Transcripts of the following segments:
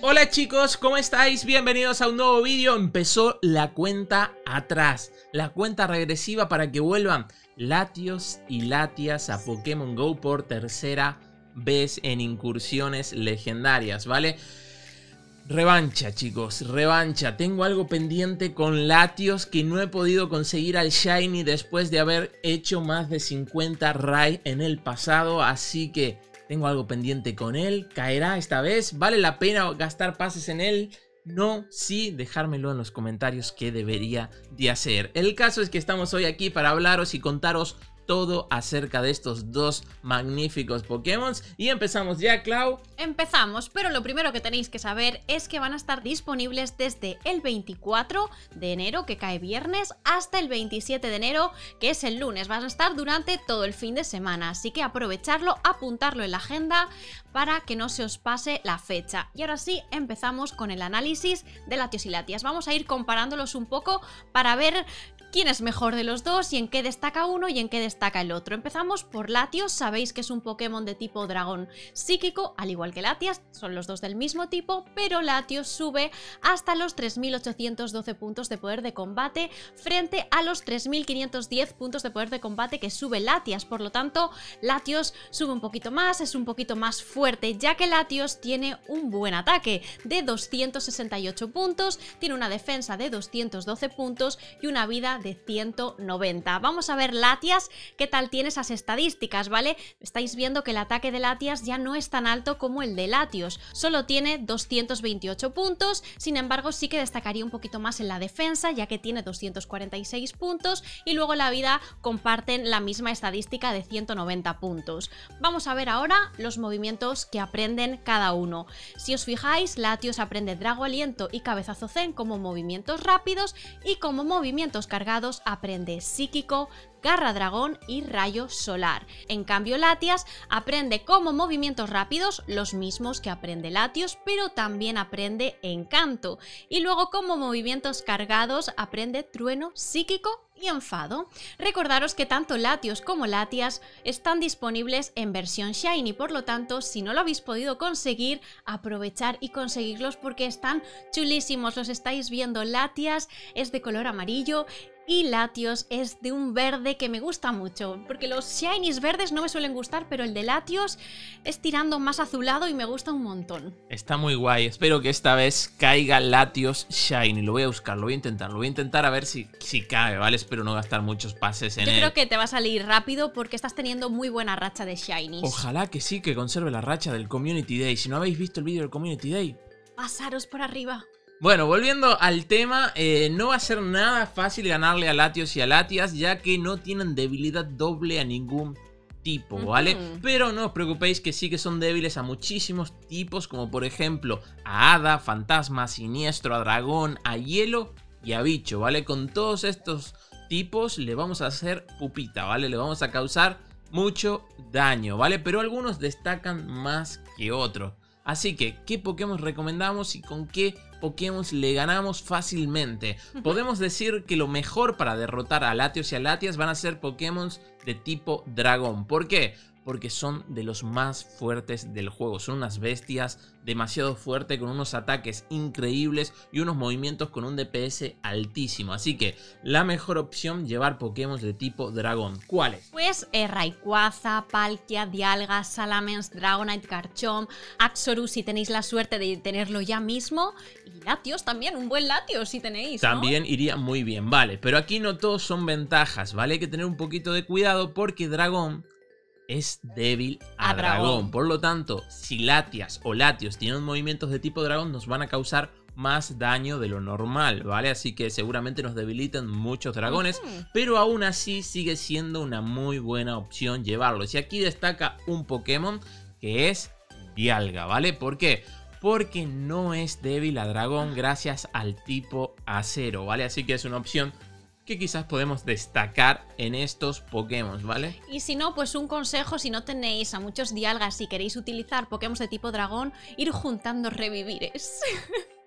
Hola chicos, ¿cómo estáis? Bienvenidos a un nuevo vídeo. Empezó la cuenta atrás, la cuenta regresiva para que vuelvan Latios y Latias a Pokémon GO por tercera vez en incursiones legendarias, ¿vale? Revancha, chicos, revancha. Tengo algo pendiente con Latios que no he podido conseguir al Shiny después de haber hecho más de 50 Rai en el pasado, así que tengo algo pendiente con él. ¿Caerá esta vez? ¿Vale la pena gastar pases en él? No, sí, dejármelo en los comentarios qué debería de hacer. El caso es que estamos hoy aquí para hablaros y contaros todo acerca de estos dos magníficos Pokémon. Y empezamos ya, Clau. Empezamos, pero lo primero que tenéis que saber es que van a estar disponibles desde el 24 de enero, que cae viernes, hasta el 27 de enero, que es el lunes. Van a estar durante todo el fin de semana, así que aprovecharlo, apuntarlo en la agenda para que no se os pase la fecha. Y ahora sí, empezamos con el análisis de y Latias. Vamos a ir comparándolos un poco para ver quién es mejor de los dos y en qué destaca uno y en qué destaca el otro. Empezamos por Latios, sabéis que es un Pokémon de tipo dragón psíquico, al igual que Latias, son los dos del mismo tipo, pero Latios sube hasta los 3.812 puntos de poder de combate frente a los 3.510 puntos de poder de combate que sube Latias, por lo tanto Latios sube un poquito más, es un poquito más fuerte, ya que Latios tiene un buen ataque de 268 puntos, tiene una defensa de 212 puntos y una vida de 190. Vamos a ver Latias, qué tal tiene esas estadísticas, ¿vale? Estáis viendo que el ataque de Latias ya no es tan alto como el de Latios, solo tiene 228 puntos, sin embargo sí que destacaría un poquito más en la defensa, ya que tiene 246 puntos, y luego la vida comparten la misma estadística de 190 puntos. Vamos a ver ahora los movimientos que aprenden cada uno. Si os fijáis, Latios aprende Drago Aliento y Cabezazo Zen como movimientos rápidos y como movimientos cargados aprende psíquico, garra dragón y rayo solar. En cambio Latias aprende como movimientos rápidos los mismos que aprende Latios, pero también aprende encanto. Y luego como movimientos cargados aprende trueno, psíquico y enfado. Recordaros que tanto Latios como Latias están disponibles en versión Shiny, por lo tanto, si no lo habéis podido conseguir, aprovechar y conseguirlos porque están chulísimos. Los estáis viendo, Latias es de color amarillo y Latios es de un verde que me gusta mucho, porque los shinies verdes no me suelen gustar, pero el de Latios es tirando más azulado y me gusta un montón. Está muy guay, espero que esta vez caiga Latios shiny, lo voy a buscar, lo voy a intentar, lo voy a intentar a ver si, si cae, ¿vale? Espero no gastar muchos pases en Yo él. creo que te va a salir rápido porque estás teniendo muy buena racha de shinies. Ojalá que sí, que conserve la racha del Community Day. Si no habéis visto el vídeo del Community Day, Pasaros por arriba. Bueno, volviendo al tema, eh, no va a ser nada fácil ganarle a Latios y a Latias, ya que no tienen debilidad doble a ningún tipo, ¿vale? Pero no os preocupéis que sí que son débiles a muchísimos tipos, como por ejemplo a Hada, Fantasma, Siniestro, a Dragón, a Hielo y a Bicho, ¿vale? Con todos estos tipos le vamos a hacer pupita, ¿vale? Le vamos a causar mucho daño, ¿vale? Pero algunos destacan más que otros. Así que, ¿qué Pokémon recomendamos y con qué Pokémon le ganamos fácilmente? Podemos decir que lo mejor para derrotar a Latios y a Latias van a ser Pokémon de tipo dragón. ¿Por qué? Porque son de los más fuertes del juego. Son unas bestias demasiado fuertes con unos ataques increíbles y unos movimientos con un DPS altísimo. Así que la mejor opción llevar Pokémon de tipo dragón. ¿Cuáles? Pues eh, Rayquaza, Palkia, Dialga, Salamence, Dragonite, Garchomp, Axorus si tenéis la suerte de tenerlo ya mismo. Y Latios también, un buen Latios si tenéis. ¿no? También iría muy bien, vale. Pero aquí no todos son ventajas, ¿vale? Hay que tener un poquito de cuidado porque dragón es débil a, A dragón. dragón. Por lo tanto, si Latias o Latios tienen movimientos de tipo dragón, nos van a causar más daño de lo normal, ¿vale? Así que seguramente nos debilitan muchos dragones, pero aún así sigue siendo una muy buena opción llevarlos. Y aquí destaca un Pokémon que es Dialga, ¿vale? ¿Por qué? Porque no es débil a dragón gracias al tipo acero, ¿vale? Así que es una opción que quizás podemos destacar en estos Pokémon, ¿vale? Y si no, pues un consejo, si no tenéis a muchos dialgas y queréis utilizar Pokémon de tipo dragón, ir juntando revivires.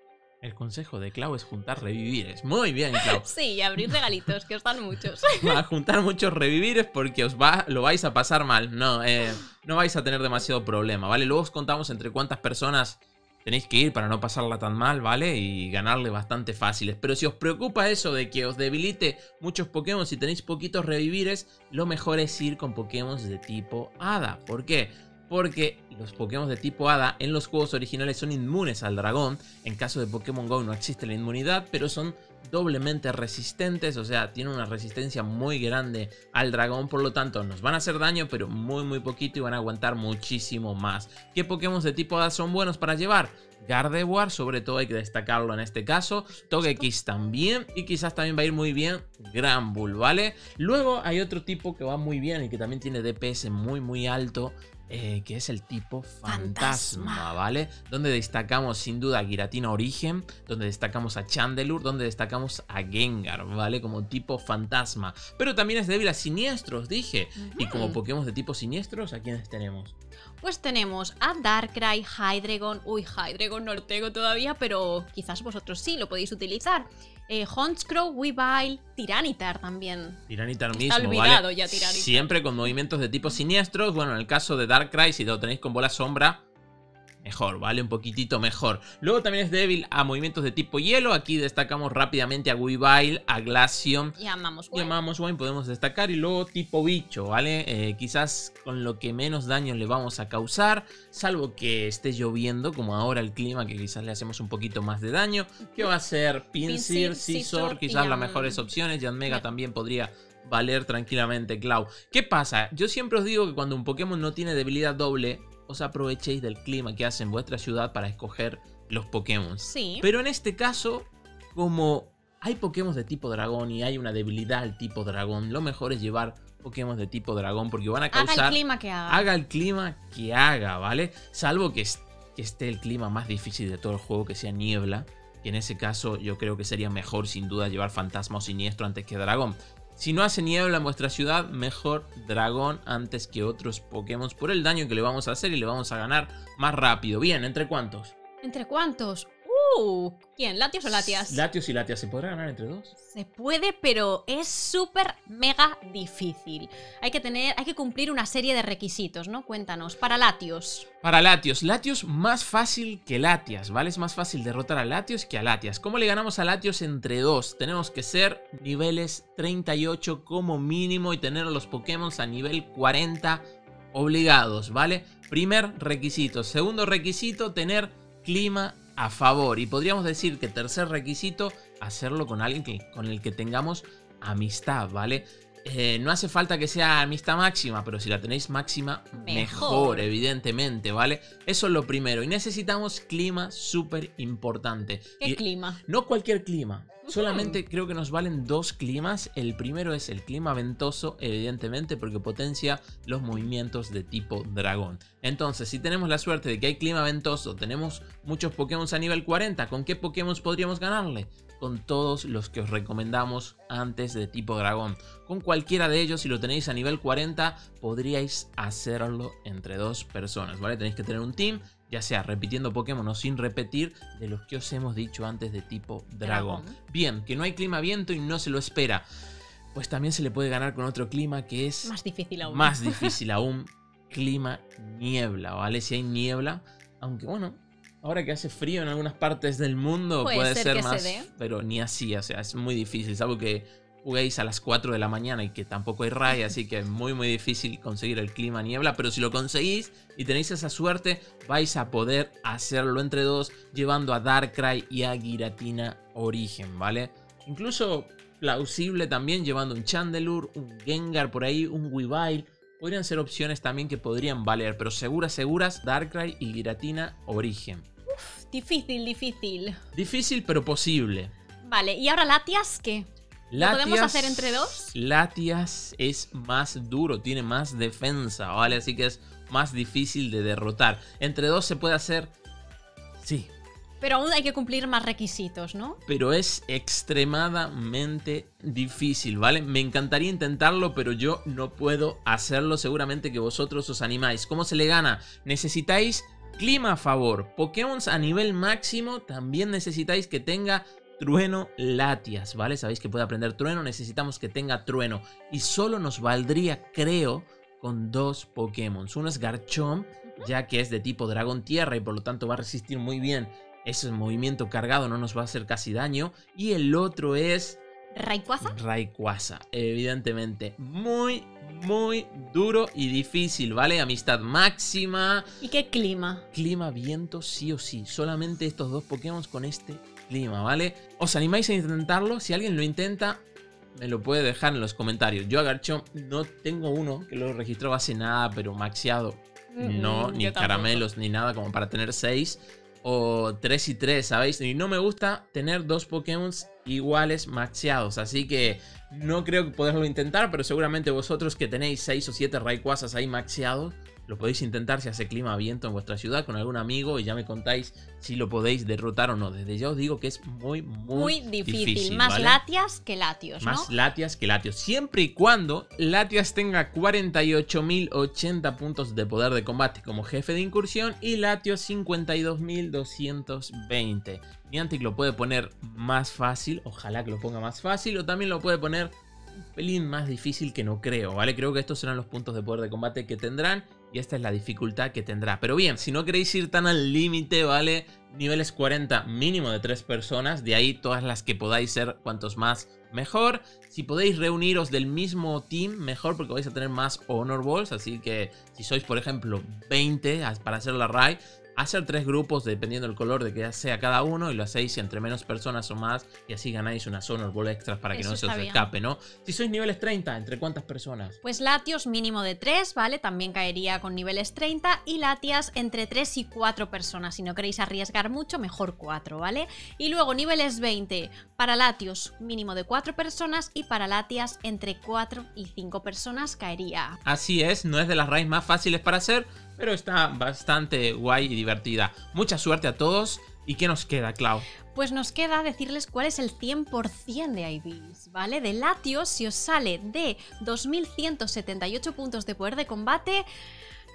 El consejo de Clau es juntar revivires. Muy bien, Clau. sí, y abrir regalitos, que os dan muchos. a juntar muchos revivires porque os va, lo vais a pasar mal. No, eh, no vais a tener demasiado problema, ¿vale? Luego os contamos entre cuántas personas tenéis que ir para no pasarla tan mal, ¿vale? Y ganarle bastante fáciles. Pero si os preocupa eso de que os debilite muchos Pokémon si tenéis poquitos revivires, lo mejor es ir con Pokémon de tipo Hada. ¿Por qué? Porque los Pokémon de tipo Hada en los juegos originales son inmunes al dragón. En caso de Pokémon GO no existe la inmunidad, pero son doblemente resistentes, o sea, tienen una resistencia muy grande al dragón, por lo tanto nos van a hacer daño, pero muy muy poquito y van a aguantar muchísimo más. ¿Qué Pokémon de tipo Hada son buenos para llevar? Gardevoir, sobre todo hay que destacarlo en este caso. Togekiss también. Y quizás también va a ir muy bien Granbull, ¿vale? Luego hay otro tipo que va muy bien y que también tiene DPS muy muy alto. Eh, que es el tipo fantasma, ¿vale? Donde destacamos sin duda a Giratina Origen, donde destacamos a Chandelure, donde destacamos a Gengar, ¿vale? Como tipo fantasma. Pero también es débil a siniestros, dije. Y como Pokémon de tipo siniestros, ¿a quiénes tenemos? Pues tenemos a Darkrai, Hydreigon. Uy, Hydreigon no lo tengo todavía, pero quizás vosotros sí lo podéis utilizar eh, Honchkrow, Weavile, Tiranitar también. Tiranitar mismo, olvidado ya Tiranitar. Siempre con movimientos de tipo siniestros. Bueno, en el caso de Darkrai, si lo tenéis con bola sombra, mejor, ¿vale? Un poquitito mejor. Luego también es débil a movimientos de tipo hielo. Aquí destacamos rápidamente a Weavile, a Glaceon. Y a Y a podemos destacar. Y luego tipo bicho, ¿vale? Eh, quizás con lo que menos daño le vamos a causar. Salvo que esté lloviendo, como ahora el clima, que quizás le hacemos un poquito más de daño. ¿Qué va a ser? Pinsir, Scizor, quizás las mejores opciones. Jan Mega también podría valer tranquilamente, Clau. ¿Qué pasa? Yo siempre os digo que cuando un Pokémon no tiene debilidad doble, os aprovechéis del clima que hace en vuestra ciudad para escoger los Pokémon. Sí. Pero en este caso, como hay Pokémon de tipo dragón y hay una debilidad al tipo dragón, lo mejor es llevar Pokémon de tipo dragón porque van a causar... Haga el clima que haga. Haga el clima que haga, ¿vale? Salvo que, que esté el clima más difícil de todo el juego, que sea niebla. Y en ese caso yo creo que sería mejor sin duda llevar fantasma o siniestro antes que dragón. Si no hace niebla en vuestra ciudad, mejor dragón antes que otros Pokémon por el daño que le vamos a hacer y le vamos a ganar más rápido. Bien, ¿entre cuántos? ¿Entre cuántos? Uh, ¿quién? ¿Latios o Latias? Latios y Latias. ¿Se podrá ganar entre dos? Se puede, pero es súper mega difícil. Hay que tener, hay que cumplir una serie de requisitos, ¿no? Cuéntanos. Para Latios. Para Latios. Latios más fácil que Latias, ¿vale? Es más fácil derrotar a Latios que a Latias. ¿Cómo le ganamos a Latios entre dos? Tenemos que ser niveles 38 como mínimo y tener los Pokémon a nivel 40 obligados, ¿vale? Primer requisito. Segundo requisito, tener clima a favor. Y podríamos decir que tercer requisito, hacerlo con alguien que, con el que tengamos amistad, ¿vale? Eh, no hace falta que sea amistad máxima, pero si la tenéis máxima, mejor. evidentemente, ¿vale? Eso es lo primero. Y necesitamos clima súper importante. ¿Qué clima? No cualquier clima. Solamente creo que nos valen dos climas. El primero es el clima ventoso, evidentemente, porque potencia los movimientos de tipo dragón. Entonces, si tenemos la suerte de que hay clima ventoso, tenemos muchos Pokémon a nivel 40, ¿con qué Pokémon podríamos ganarle? Con todos los que os recomendamos antes de tipo dragón. Con cualquiera de ellos, si lo tenéis a nivel 40, podríais hacerlo entre dos personas, ¿vale? Tenéis que tener un team ya sea repitiendo Pokémon o sin repetir, de los que os hemos dicho antes de tipo dragón. Bien, que no hay clima viento y no se lo espera. Pues también se le puede ganar con otro clima que es... Más difícil aún. Más difícil aún. clima niebla, ¿vale? Si hay niebla, aunque bueno, ahora que hace frío en algunas partes del mundo puede, ser, más... Pero ni así, o sea, es muy difícil. Salvo que juguéis a las 4 de la mañana y que tampoco hay ray, así que es muy muy difícil conseguir el clima niebla, pero si lo conseguís y tenéis esa suerte, vais a poder hacerlo entre dos llevando a Darkrai y a Giratina Origen, ¿vale? Incluso plausible también llevando un Chandelure, un Gengar por ahí, un Weavile. Podrían ser opciones también que podrían valer, pero seguras, seguras, Darkrai y Giratina Origen. Uf, difícil, difícil. Difícil, pero posible. Vale, ¿y ahora Latias qué? ¿Lo podemos hacer entre dos? Latias es más duro, tiene más defensa, ¿vale? Así que es más difícil de derrotar. Entre dos se puede hacer... Sí. Pero aún hay que cumplir más requisitos, ¿no? Pero es extremadamente difícil, ¿vale? Me encantaría intentarlo, pero yo no puedo hacerlo. Seguramente que vosotros os animáis. ¿Cómo se le gana? Necesitáis clima a favor. Pokémon a nivel máximo también necesitáis que tenga Trueno Latias, ¿vale? Sabéis que puede aprender trueno, necesitamos que tenga trueno. Y solo nos valdría, creo, con dos Pokémon. Uno es Garchomp, ya que es de tipo dragón tierra y por lo tanto va a resistir muy bien ese movimiento cargado, no nos va a hacer casi daño. Y el otro es ¿Rayquaza? Rayquaza, evidentemente. Muy, muy duro y difícil, ¿vale? Amistad máxima. ¿Y qué clima? Clima, viento, sí o sí. Solamente estos dos Pokémon con este clima, ¿vale? ¿Os animáis a intentarlo? Si alguien lo intenta, me lo puede dejar en los comentarios. Yo a Garchomp no tengo uno que lo registró hace nada, pero maxeado. No, Mm, ni caramelos, ni nada como para tener 6 o 3 y 3, ¿sabéis? Y no me gusta tener dos Pokémon iguales maxeados, así que no creo que poderlo intentar, pero seguramente vosotros que tenéis 6 o 7 Rayquazas ahí maxeados, lo podéis intentar si hace clima viento en vuestra ciudad con algún amigo y ya me contáis si lo podéis derrotar o no. Desde ya os digo que es muy, muy, Muy difícil. Más ¿vale? latias que latios, ¿no? Más latias que latios. Siempre y cuando Latias tenga 48.080 puntos de poder de combate como jefe de incursión y Latios 52.220. Niantic lo puede poner más fácil, ojalá que lo ponga más fácil, o también lo puede poner un pelín más difícil que no creo, ¿vale? Creo que estos serán los puntos de poder de combate que tendrán y esta es la dificultad que tendrá. Pero bien, si no queréis ir tan al límite, ¿vale? Niveles 40 mínimo de 3 personas, de ahí todas las que podáis ser cuantos más mejor. Si podéis reuniros del mismo team, mejor porque vais a tener más Honor Balls. Así que si sois, por ejemplo, 20 as- para hacer la raid, hacer tres grupos dependiendo del color de que sea cada uno y lo hacéis entre menos personas o más y así ganáis unas Honor Ball extras para que Eso no se os bien. escape, ¿no? Si sois niveles 30, ¿entre cuántas personas? Pues latios mínimo de 3, ¿vale? También caería con niveles 30 y latias entre 3 y 4 personas. Si no queréis arriesgar mucho, mejor 4, ¿vale? Y luego niveles 20 para latios mínimo de 4 personas y para latias entre 4 y 5 personas caería. Así es, no es de las raids más fáciles para hacer, pero está bastante guay y divertida. Mucha suerte a todos. ¿Y qué nos queda, Clau? Pues nos queda decirles cuál es el 100% de IVs, ¿vale? De latios, si os sale de 2178 puntos de poder de combate,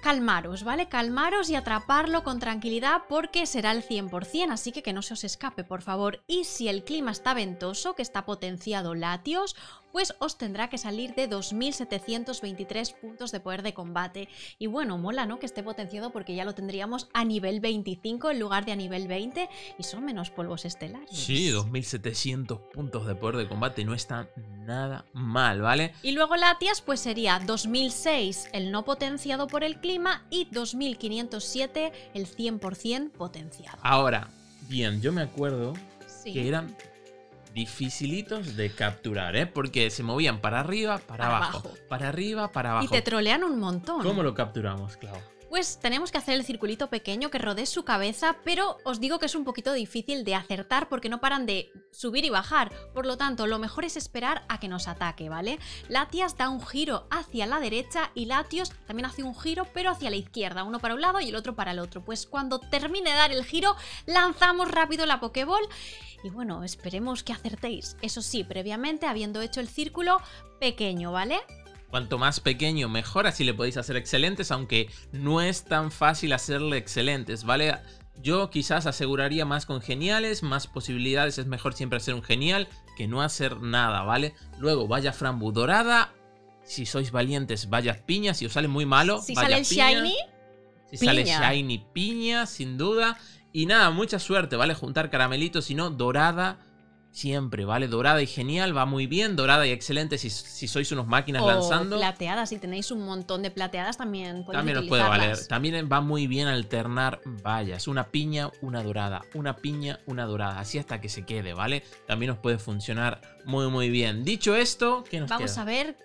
calmaros, ¿vale? Calmaros y atraparlo con tranquilidad porque será el 100%, así que que no se os escape, por favor. Y si el clima está ventoso, que está potenciado latios, pues os tendrá que salir de 2723 puntos de poder de combate. Y bueno, mola, ¿no? Que esté potenciado porque ya lo tendríamos a nivel 25 en lugar de a nivel 20 y son menos polvos estelares. Sí, 2700 puntos de poder de combate no está nada mal, ¿vale? Y luego Latias, pues sería 2006 el no potenciado por el clima y 2507 el 100% potenciado. Ahora, bien, yo me acuerdo Sí. que eran dificilitos de capturar, ¿eh? Porque se movían para arriba, para, Para abajo, abajo. para arriba, para abajo. Y te trolean un montón. ¿Cómo lo capturamos, Clau? Pues tenemos que hacer el circulito pequeño que rodee su cabeza, pero os digo que es un poquito difícil de acertar porque no paran de subir y bajar. Por lo tanto, lo mejor es esperar a que nos ataque, ¿vale? Latias da un giro hacia la derecha y Latios también hace un giro, pero hacia la izquierda, uno para un lado y el otro para el otro. Pues cuando termine de dar el giro, lanzamos rápido la Pokéball y bueno, esperemos que acertéis. Eso sí, previamente habiendo hecho el círculo pequeño, ¿vale? Cuanto más pequeño, mejor, así le podéis hacer excelentes, aunque no es tan fácil hacerle excelentes, ¿vale? Yo quizás aseguraría más con geniales, más posibilidades, es mejor siempre hacer un genial que no hacer nada, ¿vale? Luego, vaya frambu dorada, si sois valientes, vaya piña, si os sale muy malo, Si vaya sale el piña. Shiny, Si sale. Shiny piña, sin duda. Y nada, mucha suerte, ¿vale? Juntar caramelitos, si no, dorada. Siempre, ¿vale? Dorada y genial, va muy bien. Dorada y excelente si, si sois unos máquinas o lanzando. plateadas, si tenéis un montón de plateadas también podéis También os puede valer. También va muy bien alternar vallas. Una piña, una dorada. Una piña, una dorada. Así hasta que se quede, ¿vale? También os puede funcionar muy, muy bien. Dicho esto, ¿qué nos Vamos queda? a ver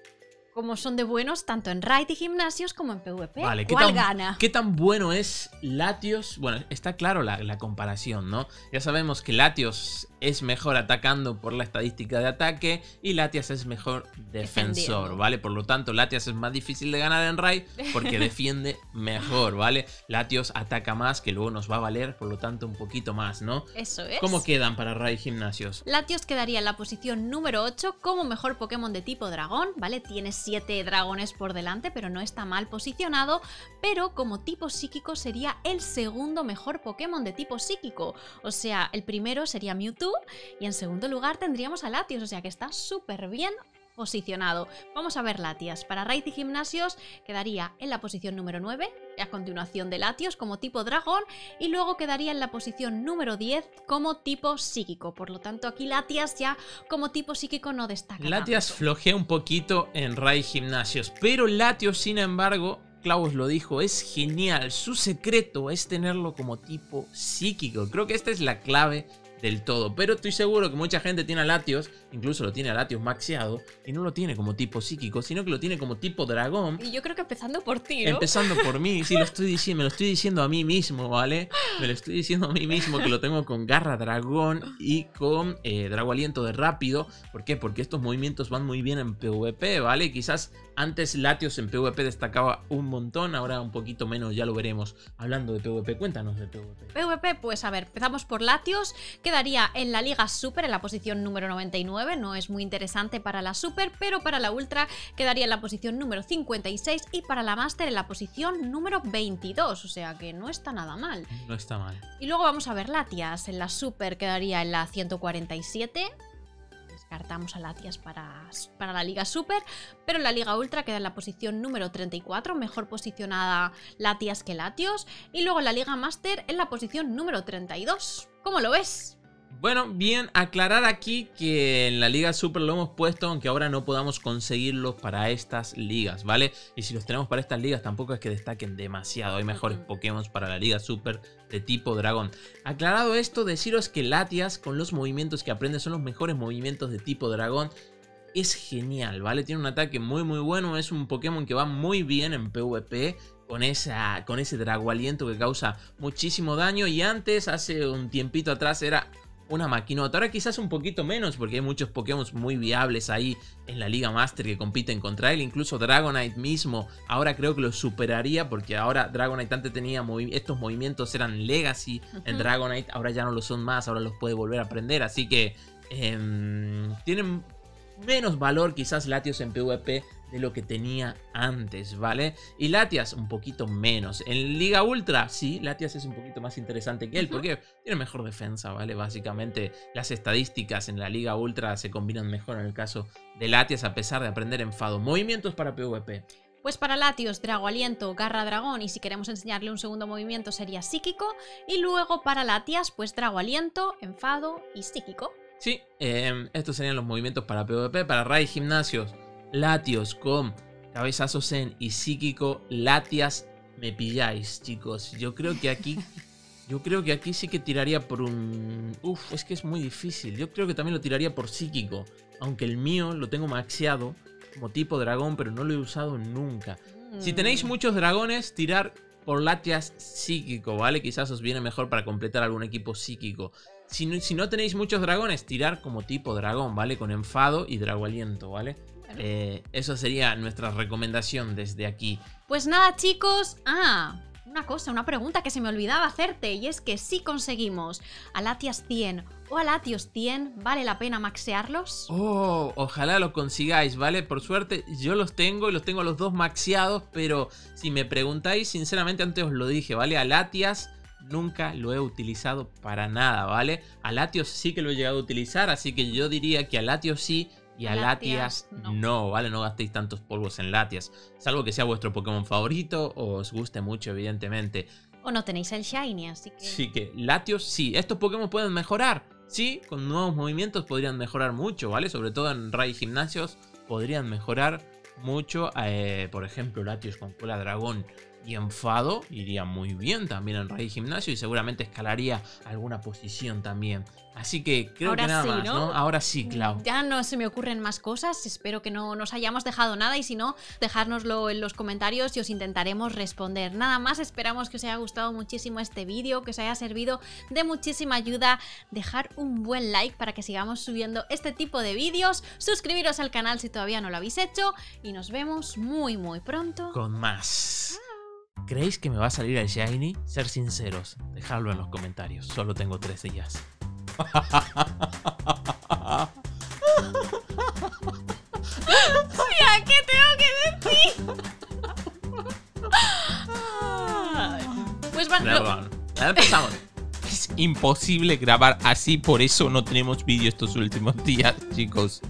cómo son de buenos tanto en Raid y gimnasios como en PvP. Vale, ¿qué ¿Cuál tan, gana? ¿Qué tan bueno es Latios? Bueno, está claro la, la comparación, ¿no? Ya sabemos que Latios es mejor atacando por la estadística de ataque y Latias es mejor defensor. ¿vale? Por lo tanto, Latias es más difícil de ganar en raid porque defiende mejor, ¿vale? Latios ataca más, que luego nos va a valer, por lo tanto, un poquito más, ¿no? Eso es. ¿Cómo quedan para raid gimnasios? Latios quedaría en la posición número 8 como mejor Pokémon de tipo dragón, ¿vale? Tiene 7 dragones por delante, pero no está mal posicionado. Pero como tipo psíquico sería el segundo mejor Pokémon de tipo psíquico. O sea, el primero sería Mewtwo y en segundo lugar tendríamos a Latios, o sea que está súper bien posicionado. Vamos a ver Latias. Para Raid y Gimnasios quedaría en la posición número 9, a continuación de Latios como tipo dragón, y luego quedaría en la posición número 10 como tipo psíquico. Por lo tanto, aquí Latias ya como tipo psíquico no destaca. Latias flojea un poquito en Raid Gimnasios, pero Latios, sin embargo, Klaus lo dijo, es genial. Su secreto es tenerlo como tipo psíquico. Creo que esta es la clave del todo. Pero estoy seguro que mucha gente tiene a Latios, incluso lo tiene a Latios maxiado, y no lo tiene como tipo psíquico, sino que lo tiene como tipo dragón. Y yo creo que empezando por ti, ¿no? Empezando por mí, sí, lo estoy diciendo, me lo estoy diciendo a mí mismo, ¿vale? Me lo estoy diciendo a mí mismo que lo tengo con garra dragón y con eh, drago aliento de rápido. ¿Por qué? Porque estos movimientos van muy bien en PvP, ¿vale? Quizás antes Latios en PvP destacaba un montón, ahora un poquito menos, ya lo veremos. Hablando de PvP, cuéntanos de PvP. PvP, pues a ver, empezamos por Latios, que quedaría en la Liga Super en la posición número 99, no es muy interesante para la Super, pero para la Ultra quedaría en la posición número 56 y para la Master en la posición número 22, o sea que no está nada mal. No está mal. Y luego vamos a ver Latias, en la Super quedaría en la 147, descartamos a Latias para, para la Liga Super, pero la Liga Ultra queda en la posición número 34, mejor posicionada Latias que Latios, y luego la Liga Master en la posición número 32. ¿Cómo lo ves? Bueno, bien, aclarar aquí que en la Liga Super lo hemos puesto, aunque ahora no podamos conseguirlos para estas ligas, ¿vale? Y si los tenemos para estas ligas, tampoco es que destaquen demasiado. Hay mejores Pokémon para la Liga Super de tipo dragón. Aclarado esto, deciros que Latias, con los movimientos que aprende, son los mejores movimientos de tipo dragón. Es genial, ¿vale? Tiene un ataque muy muy bueno, es un Pokémon que va muy bien en PvP, con, esa, con ese drago aliento que causa muchísimo daño. Y antes, hace un tiempito atrás, era una maquinota. Ahora quizás un poquito menos porque hay muchos Pokémon muy viables ahí en la Liga Master que compiten contra él. Incluso Dragonite mismo ahora creo que lo superaría porque ahora Dragonite antes tenía estos movimientos eran Legacy en Dragonite. Ahora ya no lo son más, ahora los puede volver a aprender. Así que em, tienen menos valor quizás Latios en PvP de lo que tenía antes, ¿vale? Y Latias un poquito menos. En Liga Ultra, sí, Latias es un poquito más interesante que él, porque tiene mejor defensa, ¿vale? Básicamente las estadísticas en la Liga Ultra se combinan mejor en el caso de Latias a pesar de aprender enfado. Movimientos para PvP. Pues para Latios, Drago Aliento, Garra Dragón y si queremos enseñarle un segundo movimiento sería Psíquico. Y luego para Latias, pues Drago Aliento, Enfado y Psíquico. Sí, em, estos serían los movimientos para PvP. Para Rai Gimnasios, Latios con Cabezazo Zen y Psíquico, Latias, me pilláis, chicos. Yo creo que aquí. Yo creo que aquí sí que tiraría por un. Uf, es que es muy difícil. Yo creo que también lo tiraría por psíquico. Aunque el mío lo tengo maxeado como tipo dragón, pero no lo he usado nunca. Si mm. tenéis muchos dragones, tirar por Latias psíquico, ¿vale? Quizás os viene mejor para completar algún equipo psíquico. Si no, si no tenéis muchos dragones, tirar como tipo dragón, ¿vale? Con enfado y drago aliento, ¿vale? Eh, eso sería nuestra recomendación desde aquí. Pues nada, chicos. Ah, una cosa, una pregunta que se me olvidaba hacerte. Y es que si conseguimos a Latias 100 o a Latios 100, ¿vale la pena maxearlos? Oh, ojalá lo consigáis, ¿vale? Por suerte yo los tengo y los tengo los dos maxeados. Pero si me preguntáis, sinceramente antes os lo dije, ¿vale? A Latias nunca lo he utilizado para nada, ¿vale? A Latios sí que lo he llegado a utilizar, así que yo diría que a Latios sí y a Latias, no. ¿vale? No gastéis tantos polvos en Latias. Salvo que sea vuestro Pokémon favorito o os guste mucho, evidentemente. O no tenéis el Shiny, así que... Sí, que Latios sí. Estos Pokémon pueden mejorar. Sí, con nuevos movimientos podrían mejorar mucho, ¿vale? Sobre todo en Ray Gimnasios podrían mejorar mucho. Eh, por ejemplo, Latios con cola dragón y enfado iría muy bien también en Ray Gimnasio y seguramente escalaría alguna posición también. Así que creo que nada más, ¿no? Ahora sí, Clau. Ya no se me ocurren más cosas, espero que no nos hayamos dejado nada y si no, dejárnoslo en los comentarios y os intentaremos responder. Nada más, esperamos que os haya gustado muchísimo este vídeo, que os haya servido de muchísima ayuda. Dejar un buen like para que sigamos subiendo este tipo de vídeos, suscribiros al canal si todavía no lo habéis hecho y nos vemos muy muy pronto. Con más. ¿Creéis que me va a salir el Shiny? Ser sinceros, dejadlo en los comentarios. Solo tengo tres días. ¿qué tengo que decir? pues van, Perdón. empezamos. Es imposible grabar así, por eso no tenemos vídeo estos últimos días, chicos.